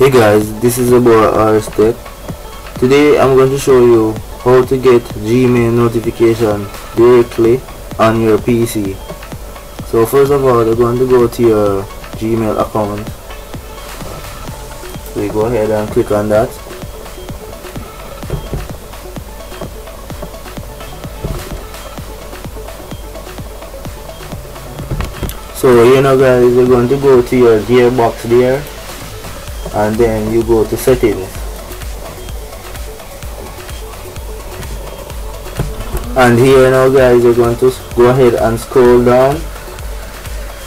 Hey guys, this is Abora R Step. Today I'm going to show you how to get Gmail notification directly on your PC. So first of all, you're going to go to your Gmail account. So you go ahead and click on that. So you know guys, you're going to go to your gear box there and then you go to settings and here now guys you're going to go ahead and scroll down.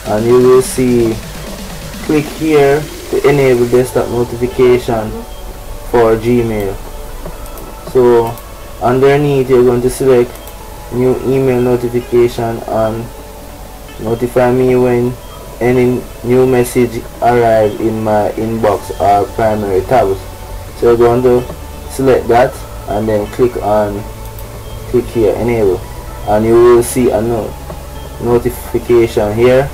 And you will see click here to enable desktop notification for Gmail. So underneath you're going to select new email notification and notify me when any new message arrive in my inbox or primary tabs. So you're going to select that and then click on click here enable. And you will see a no notification here.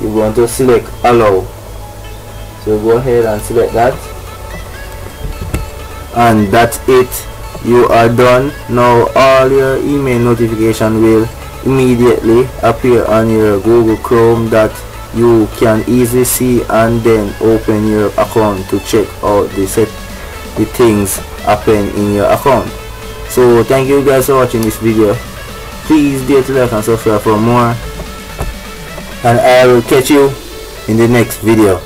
You're going to select allow. So go ahead and select that. And that's it. You are done. Now all your email notification will immediately appear on your Google Chrome that you can easily see and then open your account to check out the set the things happen in your account. So thank you guys for watching this video. Please dare to like and subscribe for more. And I will catch you in the next video